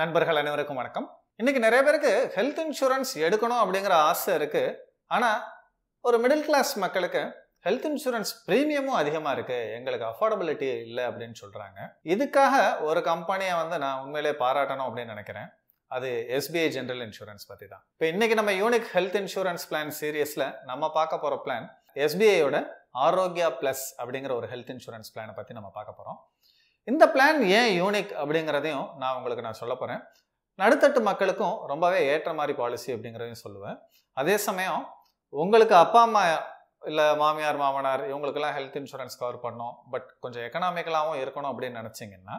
நண்பர்கள் அனைவருக்கும் வணக்கம். இன்னைக்கு நிறைய பேருக்கு ஹெல்த் இன்சூரன்ஸ் எடுக்கணும் அப்படிங்கிற ஆசை இருக்கு. ஆனால் ஒரு மிடில் கிளாஸ் மக்களுக்கு ஹெல்த் இன்சூரன்ஸ் ப்ரீமியமும் அதிகமாக இருக்கு. எங்களுக்கு அஃபோர்டபிலிட்டி இல்லை அப்படின்னு சொல்றாங்க. இதுக்காக ஒரு கம்பெனியை வந்து நான் உண்மையிலே பாராட்டணும் அப்படின்னு நினைக்கிறேன். அது எஸ்பிஐ ஜென்ரல் இன்சூரன்ஸ் பற்றி தான். இப்போ இன்னைக்கு நம்ம யூனிக் ஹெல்த் இன்சூரன்ஸ் பிளான் சீரியஸில் நம்ம பார்க்க போகிற பிளான் எஸ்பிஐயோட ஆரோக்கியா ப்ளஸ் அப்படிங்கிற ஒரு ஹெல்த் இன்சூரன்ஸ் பிளானை பற்றி நம்ம பார்க்க போகிறோம் இந்த பிளான் ஏன் யூனிக் அப்படிங்கிறதையும் நான் உங்களுக்கு நான் சொல்ல போகிறேன் நடுத்தட்டு மக்களுக்கும் ரொம்பவே ஏற்ற மாதிரி பாலிசி அப்படிங்கிறதையும் சொல்லுவேன். அதே சமயம் உங்களுக்கு அப்பா அம்மா இல்லை மாமியார் மாமனார் இவங்களுக்கெல்லாம் ஹெல்த் இன்சூரன்ஸ் கவர் பண்ணோம் பட் கொஞ்சம் எக்கனாமிக்கலாகவும் இருக்கணும் அப்படின்னு நினச்சிங்கன்னா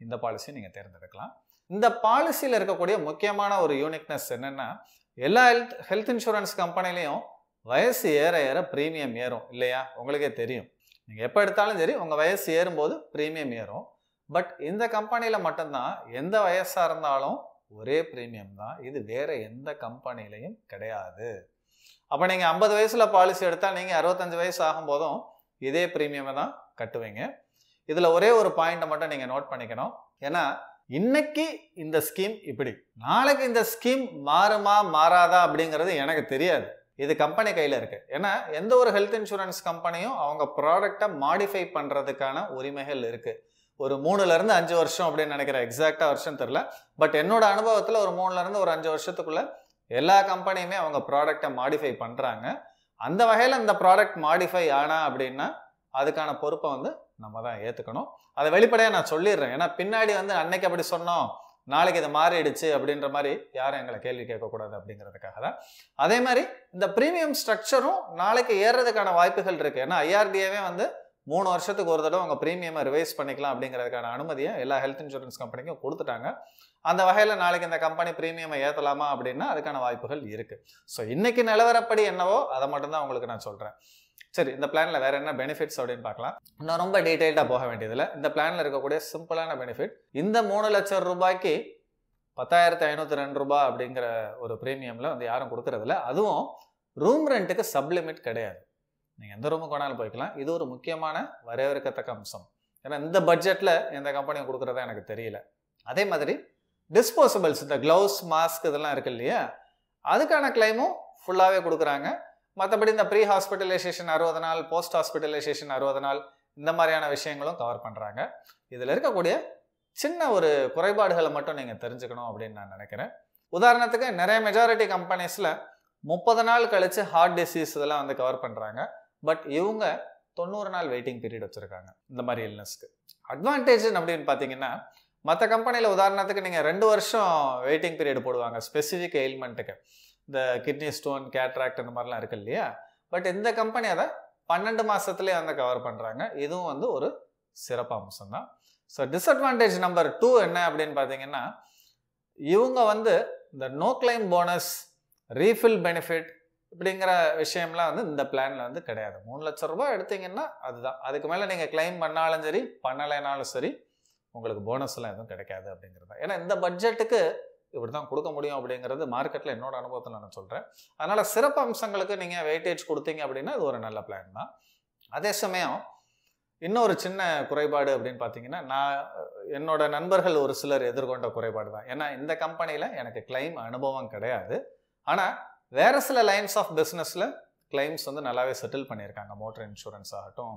இந்த பாலிசி நீங்கள் தேர்ந்தெடுக்கலாம். இந்த பாலிசியில் இருக்கக்கூடிய முக்கியமான ஒரு யூனிக்னஸ் என்னென்னா எல்லா ஹெல்த் ஹெல்த் இன்சூரன்ஸ் கம்பெனிலையும் வயசு ஏற ஏற ப்ரீமியம் ஏறும் இல்லையா? உங்களுக்கே தெரியும். நீங்கள் எப்போ எடுத்தாலும் சரி உங்கள் வயசு ஏறும்போது ப்ரீமியம் ஏறும். பட் இந்த கம்பெனியில் மட்டும்தான் எந்த வயசாக இருந்தாலும் ஒரே ப்ரீமியம் தான். இது வேறு எந்த கம்பெனிலையும் கிடையாது. அப்போ நீங்கள் ஐம்பது வயசில் பாலிசி எடுத்தால் நீங்கள் அறுபத்தஞ்சு வயசு ஆகும்போதும் இதே ப்ரீமியமை தான் கட்டுவீங்க. இதில் ஒரே ஒரு பாயிண்ட்டை மட்டும் நீங்கள் நோட் பண்ணிக்கணும். ஏன்னா இன்னைக்கு இந்த ஸ்கீம் இப்படி. நாளைக்கு இந்த ஸ்கீம் மாறுமா மாறாதா அப்படிங்கிறது எனக்கு தெரியாது. இது கம்பெனி கையில் இருக்கு. ஏன்னா எந்த ஒரு ஹெல்த் இன்சூரன்ஸ் கம்பெனியும் அவங்க ப்ராடக்டை மாடிஃபை பண்ணுறதுக்கான உரிமைகள் இருக்கு. ஒரு மூணுலேருந்து அஞ்சு வருஷம் அப்படின்னு நினைக்கிறேன் எக்ஸாக்டாக வருஷம் தெரில பட் என்னோட அனுபவத்தில் ஒரு மூணுலேருந்து ஒரு அஞ்சு வருஷத்துக்குள்ள எல்லா கம்பெனியுமே அவங்க ப்ராடக்டை மாடிஃபை பண்ணுறாங்க அந்த வகையில் இந்த ப்ராடக்ட் மாடிஃபை ஆனா அப்படின்னா அதுக்கான பொறுப்பை வந்து நம்ம தான் ஏற்றுக்கணும் அதை வெளிப்படையாக நான் சொல்லிடுறேன். ஏன்னா பின்னாடி வந்து அன்னைக்கு அப்படி சொன்னோம். நாளைக்கு இது மாறிடுச்சு அப்படின்ற மாதிரி யாரும் எங்களை கேள்வி கேட்கக்கூடாது அப்படிங்கிறதுக்காக தான் அதே மாதிரி இந்த ப்ரீமியம் ஸ்ட்ரக்சரும் நாளைக்கு ஏறுறதுக்கான வாய்ப்புகள் இருக்குது ஏன்னா ஐஆர்டிஏவே வந்து மூணு வருஷத்துக்கு ஒரு தடவை உங்கள் ப்ரீமியமை ரிவைஸ் பண்ணிக்கலாம் அப்படிங்கிறதுக்கான அனுமதியை எல்லா ஹெல்த் இன்சூரன்ஸ் கம்பெனிக்கும் கொடுத்துட்டாங்க. அந்த வகையில் நாளைக்கு இந்த கம்பெனி ப்ரீமியமை ஏற்றலாமா அப்படின்னா அதுக்கான வாய்ப்புகள் இருக்குது ஸோ இன்னைக்கு நிலவரப்படி என்னவோ அதை மட்டும்தான் உங்களுக்கு நான் சொல்கிறேன் சரி இந்த பிளானில் வேறு என்ன பெனிஃபிட்ஸ் அப்படின்னு பார்க்கலாம். இன்னும் ரொம்ப டீட்டெயில்டாக போக வேண்டியதில்லை. இந்த பிளானில் இருக்கக்கூடிய சிம்பிளான பெனிஃபிட் இந்த மூணு லட்சம் ரூபாய்க்கு பத்தாயிரத்தி ஐநூற்றி ரெண்டு ரூபாய் அப்படிங்கிற ஒரு ப்ரீமியமில் வந்து யாரும் கொடுக்குறதில்ல. அதுவும் ரூம் ரெண்ட்டுக்கு சப்லிமிட் கிடையாது. நீங்கள் எந்த ரூமுக்கு வேணாலும் போய்க்கலாம். இது ஒரு முக்கியமான வரவேற்கத்தக்க அம்சம். ஏன்னா இந்த பட்ஜெட்டில் எந்த கம்பெனியும் கொடுக்குறதா எனக்கு தெரியல. அதே மாதிரி டிஸ்போசபிள்ஸ் இந்த க்ளவுஸ் மாஸ்க் இதெல்லாம் இருக்கு இல்லையா? அதுக்கான கிளைமும் ஃபுல்லாகவே கொடுக்குறாங்க. மற்றபடி இந்த ப்ரீ ஹாஸ்பிட்டலைசேஷன் அறுபது நாள் போஸ்ட் ஹாஸ்பிட்டலைசேஷன் அறுபது நாள் இந்த மாதிரியான விஷயங்களும் கவர் பண்ணுறாங்க இதில் இருக்கக்கூடிய சின்ன ஒரு குறைபாடுகளை மட்டும் நீங்கள் தெரிஞ்சுக்கணும் அப்படின்னு நான் நினைக்கிறேன். உதாரணத்துக்கு நிறைய மெஜாரிட்டி கம்பெனிஸில் முப்பது நாள் கழித்து ஹார்ட் டிசீஸ் இதெல்லாம் வந்து கவர் பண்ணுறாங்க பட் இவங்க தொண்ணூறு நாள் வெயிட்டிங் பீரியட் வச்சுருக்காங்க இந்த மாதிரி இல்னஸ்க்கு அட்வான்டேஜ் அப்படின்னு பார்த்தீங்கன்னா மற்ற கம்பெனியில் உதாரணத்துக்கு நீங்கள் ரெண்டு வருஷம் வெயிட்டிங் பீரியட் போடுவாங்க ஸ்பெசிஃபிக் எயில்மெண்ட்டுக்கு இந்த கிட்னி ஸ்டோன் கேட்ராக்ட் இந்த மாதிரிலாம் இருக்கு இல்லையா? பட் இந்த கம்பெனி அதை பன்னெண்டு மாதத்துலேயே வந்து கவர் பண்ணுறாங்க இதுவும் வந்து ஒரு சிறப்பு அம்சம்தான் ஸோ டிஸ்அட்வான்டேஜ் நம்பர் டூ என்ன அப்படின்னு பார்த்தீங்கன்னா இவங்க வந்து இந்த no claim bonus refill benefit இப்படிங்கிற விஷயம்லாம் வந்து இந்த பிளானில் வந்து கிடையாது. மூணு லட்ச ரூபாய் எடுத்தீங்கன்னா அதுதான். அதுக்கு மேலே நீங்கள் கிளைம் பண்ணாலும் சரி பண்ணலைனாலும் சரி உங்களுக்கு போனஸ்லாம் எதுவும் கிடைக்காது அப்படிங்கிறது ஏன்னா இந்த பட்ஜெட்டுக்கு இப்படி தான் கொடுக்க முடியும் அப்படிங்கிறது மார்க்கெட்டில் என்னோட அனுபவத்தில் நான் சொல்கிறேன் அதனால் சிறப்பு அம்சங்களுக்கு நீங்கள் வெயிட்டேஜ் கொடுத்தீங்க அப்படின்னா இது ஒரு நல்ல பிளான் தான். அதே சமயம் இன்னொரு சின்ன குறைபாடு அப்படின்னு பார்த்தீங்கன்னா நான் என்னோட நண்பர்கள் ஒரு சிலர் எதிர்கொண்ட குறைபாடு தான். ஏன்னா இந்த கம்பெனியில் எனக்கு கிளைம் அனுபவம் கிடையாது. ஆனால் வேறு சில லைன்ஸ் ஆஃப் பிஸ்னஸில் கிளைம்ஸ் வந்து நல்லாவே செட்டில் பண்ணியிருக்காங்க. மோட்டர் இன்சூரன்ஸ் ஆகட்டும்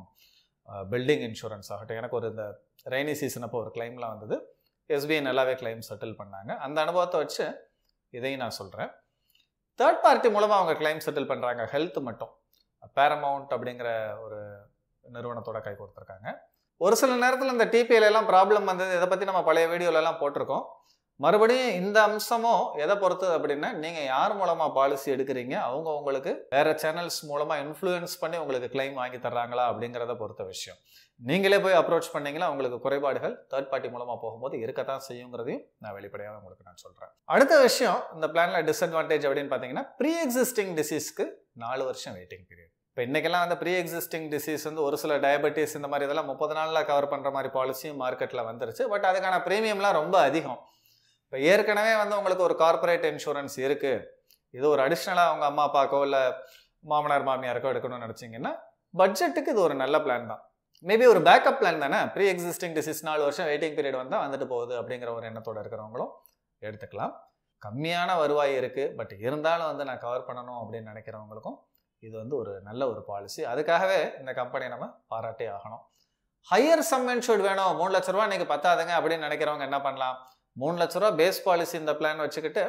பில்டிங் இன்சூரன்ஸ் ஆகட்டும். எனக்கு ஒரு இந்த ரெய்னி சீசன் அப்போ ஒரு கிளைம்லாம் வந்தது. எஸ்பிஐ நல்லாவே கிளைம் செட்டில் பண்ணாங்க. அந்த அனுபவத்தை வச்சு இதையும் நான் சொல்கிறேன் தேர்ட் பார்ட்டி மூலமாக அவங்க கிளைம் செட்டில் பண்ணுறாங்க ஹெல்த் மட்டும். பேரமௌண்ட் அப்படிங்கிற ஒரு நிறுவனத்தோட கை கொடுத்துருக்காங்க. ஒரு சில நேரத்தில் இந்த டிபிஎல் எல்லாம் ப்ராப்ளம் வந்தது. இதை பற்றி நம்ம பழைய வீடியோலலாம் போட்டிருக்கோம். மறுபடியும் இந்த அம்சமும் எதை பொறுத்தது அப்படின்னா நீங்கள் யார் மூலமாக பாலிசி எடுக்கிறீங்க அவங்க உங்களுக்கு வேற சேனல்ஸ் மூலமாக இன்ஃப்ளூயன்ஸ் பண்ணி உங்களுக்கு கிளைம் வாங்கி தர்றாங்களா அப்படிங்கிறத பொறுத்த விஷயம். நீங்களே போய் அப்ரோச் பண்ணீங்களா உங்களுக்கு குறைபாடுகள் தேர்ட் பார்ட்டி மூலமாக போகும்போது இருக்கத்தான் செய்யுங்கிறதையும் நான் வெளிப்படையாக உங்களுக்கு நான் சொல்கிறேன் அடுத்த விஷயம் இந்த பிளானில் டிஸ்அட்வான்டேஜ் அப்படின்னு பார்த்தீங்கன்னா ப்ரீ எக்ஸிஸ்டிங் டிசீஸ்க்கு நாலு வருஷம் வெயிட்டிங் பீரியட் இப்போ இன்றைக்கெல்லாம் அந்த ப்ரீ எக்ஸிஸ்டிங் டிசீஸ் வந்து ஒரு சில டயபெட்டிஸ் இந்த மாதிரி இதெல்லாம் முப்பது நாளில் கவர் பண்ணுற மாதிரி பாலிசியும் மார்க்கெட்டில் வந்துருச்சு. பட் அதுக்கான ப்ரீமியம்லாம் ரொம்ப அதிகம். இப்போ ஏற்கனவே வந்து உங்களுக்கு ஒரு கார்ப்பரேட் இன்சூரன்ஸ் இருக்குது இது ஒரு அடிஷ்னலாக அவங்க அம்மா அப்பாக்கோ இல்லை மாமனார் மாமியாருக்கோ எடுக்கணும்னு நினச்சிங்கன்னா பட்ஜெட்டுக்கு இது ஒரு நல்ல பிளான் தான். மேபி ஒரு பேக்கப் பிளான் தானே? ப்ரீ எக்ஸிஸ்டிங் டிசீஸ் நாலு வருஷம் வெயிட்டிங் பீரியட் வந்தால் வந்துட்டு போகுது அப்படிங்கிற ஒரு எண்ணத்தோடு இருக்கிறவங்களும் எடுத்துக்கலாம். கம்மியான வருவாய் இருக்குது பட் இருந்தாலும் வந்து நான் கவர் பண்ணணும் அப்படின்னு நினைக்கிறவங்களுக்கும் இது வந்து ஒரு நல்ல ஒரு பாலிசி அதுக்காகவே இந்த கம்பெனியை நம்ம பாராட்டே ஆகணும். ஹையர் சம் இன்சூர்ட் வேணும். மூணு லட்ச ரூபா இன்னைக்கு பத்தாதுங்க அப்படின்னு நினைக்கிறவங்க என்ன பண்ணலாம்? மூணு லட்ச ரூபா பேஸ் பாலிசி இந்த பிளான் வச்சுக்கிட்டு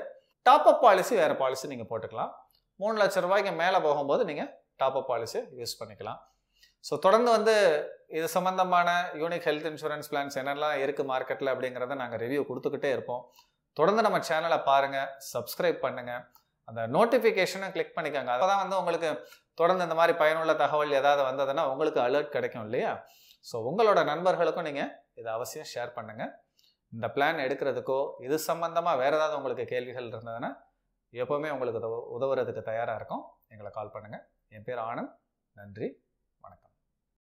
டாப் அப் பாலிசி வேறு பாலிசி நீங்கள் போட்டுக்கலாம். மூணு லட்ச ரூபாய்க்கு மேலே போகும்போது நீங்கள் டாப் அப் பாலிசி யூஸ் பண்ணிக்கலாம். ஸோ தொடர்ந்து வந்து இது சம்மந்தமான யூனிக் ஹெல்த் இன்சூரன்ஸ் பிளான்ஸ் என்னெல்லாம் இருக்குது மார்க்கெட்டில் அப்படிங்கிறத நாங்கள் ரிவ்யூ கொடுத்துக்கிட்டே இருப்போம். தொடர்ந்து நம்ம சேனலை பாருங்கள் சப்ஸ்கிரைப் பண்ணுங்கள் அந்த நோட்டிஃபிகேஷனை கிளிக் பண்ணிக்கோங்க. அப்போ தான் வந்து உங்களுக்கு தொடர்ந்து இந்த மாதிரி பயனுள்ள தகவல் ஏதாவது வந்ததுன்னா உங்களுக்கு அலர்ட் கிடைக்கும் இல்லையா? ஸோ உங்களோட நண்பர்களுக்கும் நீங்கள் இதை அவசியம் ஷேர் பண்ணுங்கள் இந்த பிளான் எடுக்கிறதுக்கோ இது சம்மந்தமாக வேறு ஏதாவது உங்களுக்கு கேள்விகள் இருந்ததுன்னா எப்போவுமே உங்களுக்கு உதவு உதவுறதுக்கு தயாராக இருக்கும். எங்களை கால் பண்ணுங்கள் என் பேர் ஆனந்த். நன்றி.